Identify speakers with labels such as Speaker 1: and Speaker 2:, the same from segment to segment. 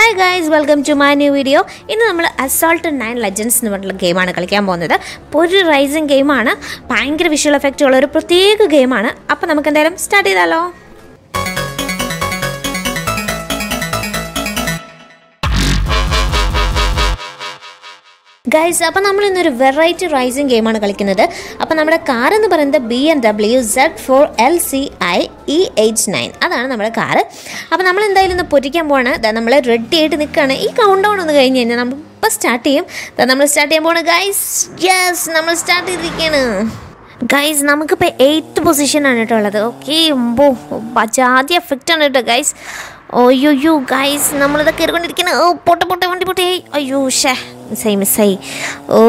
Speaker 1: Hi guys welcome to my new video ഇന്ന് നമ്മൾ assault nine legends എന്ന് പറഞ്ഞിട്ടുള്ള ഗെയിമാണ് കളിക്കാൻ പോകുന്നത്. അപ്പോൾ ഒരു റൈസിങ് ഗെയിമാണ് ഭയങ്കര വിഷ്വൽ എഫക്റ്റ് ഉള്ള ഒരു പ്രത്യേക ഗെയിമാണ് അപ്പോൾ നമുക്ക് എന്തായാലും സ്റ്റാർട്ട് ചെയ്താലോ. ഗൈസ് അപ്പോൾ നമ്മൾ ഇന്നൊരു വെറൈറ്റി റൈസിങ് ഗെയിമാണ് കളിക്കുന്നത്. അപ്പോൾ നമ്മുടെ കാർ എന്ന് പറയുന്നത് B M W Z four L C I E eight nine അതാണ് നമ്മുടെ കാറ് അപ്പോൾ നമ്മൾ എന്തായാലും ഇന്ന് പൊരിക്കാൻ പോവാണ്. നമ്മൾ റെഡി ആയിട്ട് നിൽക്കുകയാണ് ഈ കൗണ്ട് ഡൗൺ ഒന്ന് കഴിഞ്ഞ് കഴിഞ്ഞാൽ നമ്മൾ ഇപ്പോൾ സ്റ്റാർട്ട് ചെയ്യും. നമ്മൾ സ്റ്റാർട്ട് ചെയ്യാൻ പോവാണ് ഗൈസ് യെസ് നമ്മൾ സ്റ്റാർട്ട് ചെയ്തിരിക്കുകയാണ് ഗൈസ് നമുക്കിപ്പോൾ എയ്ത്ത് പൊസിഷനാണ് കേട്ടോ ഉള്ളത്. ഓക്കെ ഓ ജാതി എഫക്റ്റ് ആണ് കേട്ടോ ഗൈസ് അയ്യോ ഗൈസ് നമ്മളിത് കയറിക്കൊണ്ടിരിക്കുന്നത് ഓ പൊട്ടെ പൊട്ടെ വണ്ടി പൊട്ടേ. അയ്യോ ഷേ മിസ്സായി മിസ്സായി ഓ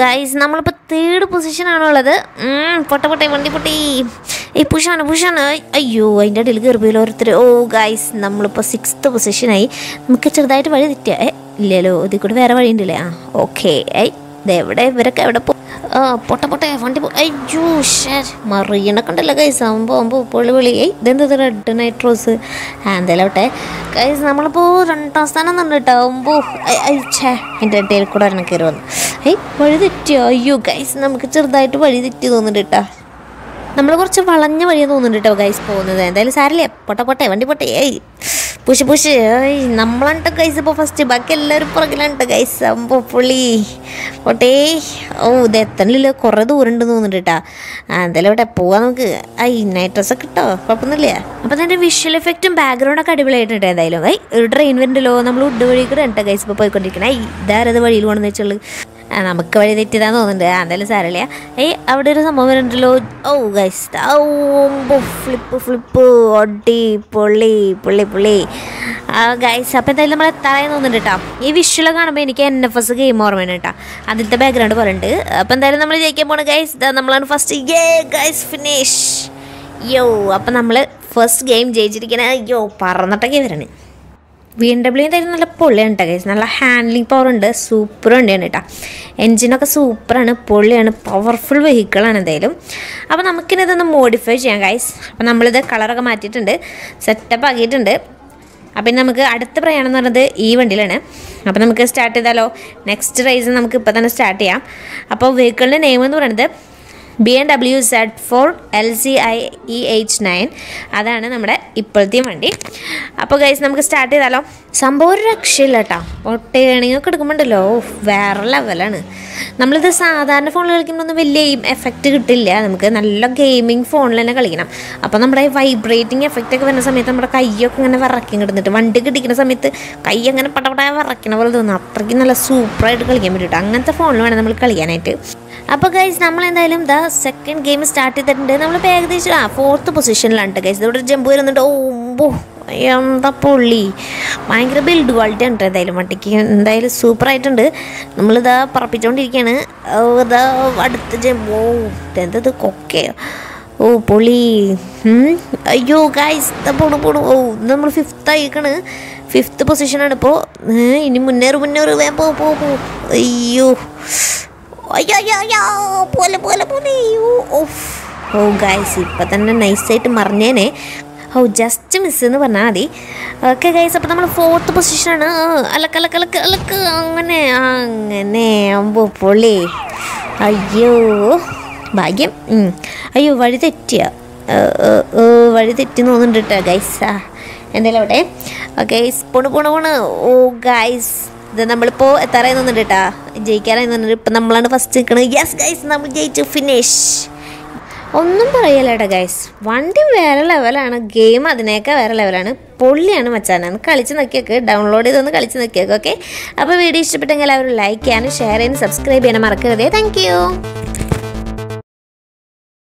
Speaker 1: ഗൈസ് നമ്മളിപ്പോൾ തേർഡ് പൊസിഷനാണ് ഉള്ളത് പൊട്ട പൊട്ടെ വണ്ടി പൊട്ടി. ഈ പുഷാണ് പുഷാണ്. അയ്യോ അതിന്റെ ഇടയിൽ കയറിപ്പോയില്ല ഓരോരുത്തർ ഓ ഗൈസ് നമ്മളിപ്പോൾ സിക്സ്ത് പൊസിഷനായി നമുക്ക് ചെറുതായിട്ട് വഴി തെറ്റിയ. ഏ ഇല്ലല്ലോ ഇതിൽ കൂടെ വേറെ വഴി ഉണ്ടല്ലേ ആ ഓക്കെ ഏയ് ഇതെവിടെ ഇവരൊക്കെ എവിടെ പോ ആ പൊട്ട പൊട്ടെ വണ്ടി പോ അയ്യോ ഷേ മറിയണൊക്കെ കണ്ടല്ല കൈസ് ആകുമ്പോൾ പൊളി പൊളി ഏയ് ഇതെന്ത് റെഡ് നൈട്രോസ് എന്തായാലോട്ടെ. കൈസ് നമ്മളിപ്പോൾ രണ്ടാം സ്ഥാനം തന്നെ കേട്ടോ ആകുമ്പോൾ ഛേ എന്റെ ഇടയിൽ കൂടെ ഒരെണ്ണം കയറി വന്നു. ഏയ് വഴി തെറ്റിയോ അയ്യോ കൈസ് നമുക്ക് ചെറുതായിട്ട് വഴി തെറ്റി തോന്നുന്നുണ്ട് കേട്ടോ. നമ്മൾ കുറച്ച് വളഞ്ഞ വഴിയാണ് തോന്നുന്നുണ്ട് കേട്ടോ ഗൈസ് പോകുന്നത്. എന്തായാലും സാരല്ലേ പൊട്ട പൊട്ടെ വണ്ടി പൊട്ടെ ഏയ്. പുഷ് പുഷ് ഏയ്. നമ്മളാണ് ഗൈസ് ഇപ്പോൾ ഫസ്റ്റ് ബാക്കി എല്ലാവരും പുറകിലാണ് ഗൈസ് അമ്പോ പുള്ളി പൊട്ടേ. ഓ ഇത് എത്തണില്ല. കുറേ ദൂരം ഉണ്ട് തോന്നുന്നുണ്ട് കേട്ടാ എന്തായാലും ഇവിടെ പോവാ നമുക്ക്? ഐ നൈറ്റ് ഡ്രസ്സൊക്കെ കിട്ടോ കുഴപ്പമൊന്നുമില്ല. അപ്പം അതിന്റെ വിഷ്വൽ എഫക്റ്റും ബാക്ക്ഗ്രൗണ്ടൊക്കെ അടിപൊളിയായിട്ടുണ്ട് എന്തായാലും. ഐ ഒരു ട്രെയിൻ വരുന്നുണ്ടല്ലോ. നമ്മൾ ഉഡ് വഴി കൂടെ ഗൈസ് ഇപ്പോൾ പോയിക്കൊണ്ടിരിക്കണേ. ഐ ഇതാരത് വഴിയിൽ പോകണമെന്ന് വെച്ചുള്ളൂ നമുക്ക് വഴി തെറ്റിയതാന്ന് തോന്നുന്നുണ്ട്. എന്തായാലും സാരമില്ല. ഏയ് അവിടെ ഒരു സംഭവം വരുന്നുണ്ടല്ലോ. Oh guys oh flip flip ഒടി പൊള്ളി പുള്ളി പുള്ളി ആ ഗൈസ് അപ്പോൾ എന്തായാലും നമ്മൾ എത്താറായി തോന്നുന്നുണ്ട് കേട്ടോ ഈ വിഷ്വൽ കാണുമ്പോൾ എനിക്ക് എൻ എഫ് എസ് ഗെയിം ഓർമ്മയാണ് കേട്ടോ അതിലത്തെ ബാക്ക്ഗ്രൗണ്ട് പോലെ ഉണ്ട് അപ്പോൾ എന്തായാലും നമ്മൾ ജയിക്കാൻ പോണ ഗൈസ് നമ്മളാണ് ഫസ്റ്റ് ഏ ഗൈസ് ഫിനിഷ് യോ അപ്പം നമ്മൾ ഫസ്റ്റ് ഗെയിം ജയിച്ചിരിക്കണ. അയ്യോ പറന്നിട്ടൊക്കെ വരണേ. ബി എം ഡബ്ല്യു തരുന്ന നല്ല പൊള്ളിയാണ് കേട്ടോ ഗൈസ് നല്ല ഹാൻഡ്ലിംഗ് പവർ ഉണ്ട്. സൂപ്പർ വണ്ടിയാണ് കേട്ടോ എൻജിനൊക്കെ സൂപ്പറാണ് പൊള്ളിയാണ് പവർഫുൾ വെഹിക്കിളാണ് എന്തായാലും. അപ്പോൾ നമുക്കിനി ഇതൊന്ന് മോഡിഫൈ ചെയ്യാം ഗൈസ് അപ്പോൾ നമ്മളിത് കളറൊക്കെ മാറ്റിയിട്ടുണ്ട്. സെറ്റപ്പ് ആക്കിയിട്ടുണ്ട്. അപ്പം നമുക്ക് അടുത്ത പ്രയാണം എന്ന് പറയുന്നത് ഈ വണ്ടിയിലാണ്. അപ്പോൾ നമുക്ക് സ്റ്റാർട്ട് ചെയ്താലോ? നെക്സ്റ്റ് റൈസ് നമുക്ക് ഇപ്പോൾ തന്നെ സ്റ്റാർട്ട് ചെയ്യാം. അപ്പോൾ വെഹിക്കിളിന്റെ നെയിം എന്ന് പറയുന്നത് B M W Z four L C I E H nine അതാണ് നമ്മുടെ ഇപ്പോഴത്തെ വണ്ടി. അപ്പോൾ ഗൈസ് നമുക്ക് സ്റ്റാർട്ട് ചെയ്താലോ? സംഭവം ഒരു രക്ഷയില്ല കേട്ടോ ഒട്ടേണിങ്ങൊക്കെ എടുക്കുമ്പോണ്ടല്ലോ. വേറെ ലെവലാണ് നമ്മളിത് സാധാരണ ഫോണിൽ കളിക്കുമ്പോൾ വലിയ എഫക്റ്റ് കിട്ടില്ല. നമുക്ക് നല്ല ഗെയിമിംഗ് ഫോണിൽ തന്നെ കളിക്കണം. അപ്പോൾ നമ്മുടെ വൈബ്രേറ്റിംഗ് എഫക്റ്റ് ഒക്കെ വരുന്ന സമയത്ത് നമ്മുടെ കൈയൊക്കെ ഇങ്ങനെ വിറക്കി കിടന്നിട്ട്. വണ്ടി കിട്ടിക്കുന്ന സമയത്ത് കൈ അങ്ങനെ പടപട വിറക്കണ പോലെ തോന്നുന്നു അത്രയ്ക്ക് നല്ല സൂപ്പറായിട്ട് കളിക്കാൻ പറ്റും അങ്ങനത്തെ ഫോണിൽ വേണം നമ്മൾ കളിക്കാനായിട്ട്. അപ്പോൾ ഗൈസ് നമ്മൾ എന്തായാലും ദ സെക്കൻഡ് ഗെയിം സ്റ്റാർട്ട് ചെയ്തിട്ടുണ്ട്. നമ്മളിപ്പോൾ ഏകദേശം ആ ഫോർത്ത് പൊസിഷനിലാണ് ഗൈസ് ഇവിടെ ഒരു ജമ്പ് വരുന്നുണ്ട്. ഓമ്പോ എന്താ പുള്ളി? ഭയങ്കര ബിൽഡ് ക്വാളിറ്റി ഉണ്ട് എന്തായാലും വണ്ടിക്ക്. എന്തായാലും സൂപ്പർ ആയിട്ടുണ്ട്. നമ്മളിതാ പറപ്പിച്ചുകൊണ്ടിരിക്കുകയാണ് ഇതാ അടുത്ത ജമ്പ്. ഓ എന്തത് കൊക്കയോ ഓ പൊളി. അയ്യോ ഗൈസ് പോണു പോണു. ഓ നമ്മൾ ഫിഫ്ത്ത് ആയിക്കണ്. ഫിഫ്ത്ത് പൊസിഷനാണ് ഇപ്പോൾ ഇനി മുന്നേറ് മുന്നേറ് പോ പോ പോ. അയ്യോ. അയ്യോ അയ്യോ അയ്യോ പോലെ പോലെ. പോലെ ഓഫ് ഓ ഗൈസ് ഇപ്പം തന്നെ നൈസായിട്ട് മറിഞ്ഞേനെ. ഓ ജസ്റ്റ് മിസ് എന്ന് പറഞ്ഞാൽ മതി. ഓക്കെ ഗൈസ് അപ്പോൾ നമ്മൾ ഫോർത്ത് പൊസിഷനാണ് അലക്ക് അലക്ക് അലക്ക് അലക്ക്. അങ്ങനെ അങ്ങനെ. അമ്പോ പൊളി. അയ്യോ ഭാഗ്യം. അയ്യോ വഴി തെറ്റിയ. വഴി തെറ്റി തോന്നുന്നുണ്ട് കേട്ടോ ഗൈസ് എന്തായാലും അവിടെ ഓക്കെ പോണ് പോണ് പോണ്. ഓ ഗൈസ് ഇത് നമ്മളിപ്പോൾ എത്താറായി നിന്നിട്ട് കേട്ടാ ജയിക്കാറായി നിന്നിട്ട് ഇപ്പം നമ്മളാണ് ഫസ്റ്റ് നിൽക്കുന്നത് യെസ് ഗൈസ് നമ്മൾ ജയിച്ചു. ഫിനിഷ് ഒന്നും പറയല്ല കേട്ടോ ഗൈസ് വണ്ടി വേറെ ലെവലാണ് ഗെയിം അതിനേക്കാൾ വേറെ ലെവലാണ് പൊള്ളിയാണ് മച്ചാനാണ് കളിച്ച് നോക്കിയൊക്കെ. ഡൗൺലോഡ് ചെയ്തൊന്ന് കളിച്ച് നോക്കിയൊക്കെ ഓക്കെ അപ്പോൾ വീഡിയോ ഇഷ്ടപ്പെട്ടെങ്കിൽ എല്ലാവരും ലൈക്ക് ചെയ്യാനും ഷെയർ ചെയ്യാനും സബ്സ്ക്രൈബ് ചെയ്യാനും മറക്കരുതേ. താങ്ക്